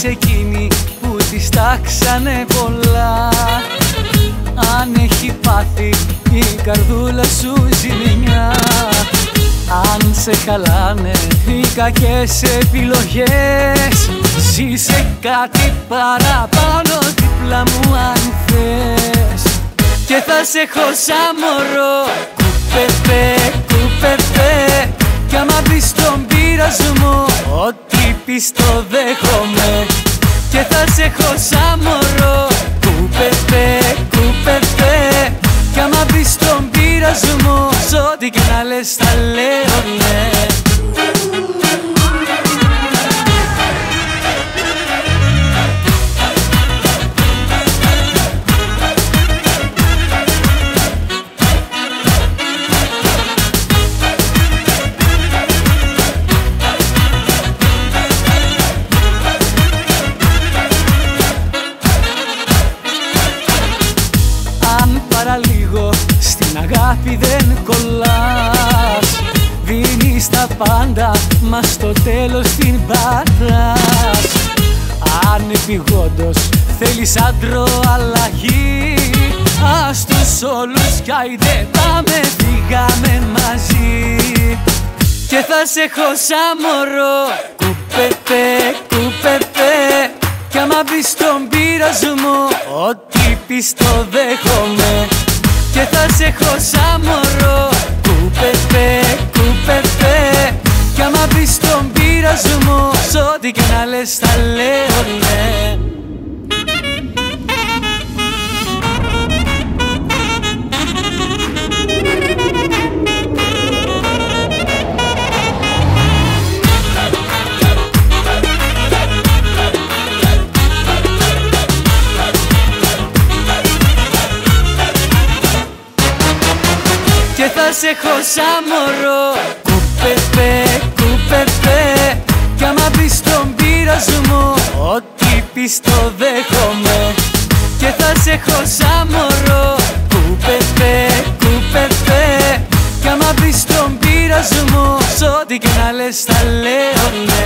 σε εκείνη που της τάξανε πολλά. Αν έχει πάθει η καρδούλα σου ζημιά. Αν σε χαλάνε οι κακές επιλογές. Ζήσε κάτι παραπάνω δίπλα μου αν θες. Και θα σε έχω σαν μωρό. Κουπεπέ, κουπεπέ Κι άμα πεις τον πειρασμό Ό,τι πεις το δέχομαι Και θα σε έχω σαν μωρό. Κουπεπέ, κουπεπέ Κι άμα πεις τον πειρασμό Σ' ό,τι και να λες θα λέω παραλίγο. Στην αγάπη δεν κολλάς. Δίνεις τα πάντα Μα στο τέλος την πατάς. Αν επιγόντως θέλεις άντρο αλλαγή Ας τους όλους κι άιντε πάμε φύγαμε μαζί. Και θα σε έχω σαν μωρό. Κουπεπέ, κουπεπέ Κι άμα μπεις στον πειρασμό Ό,τι πεις το δέχομαι Και θα σε έχω σαν μωρό. Κουπεπέ, κουπεπέ Κι άμα μπεις στον πειρασμό Σ' ό,τι και να λες θα Και θα σε έχω σαν μωρό. Κουπεπέ, κουπεπέ Κι άμα πεις τον πειρασμό Ό,τι πεις το δέχομαι. Και θα σε έχω σαν μωρό. Κουπεπέ, κουπεπέ Κι άμα πεις τον πειρασμό Σ' ό,τι και να λες θα λέω ναι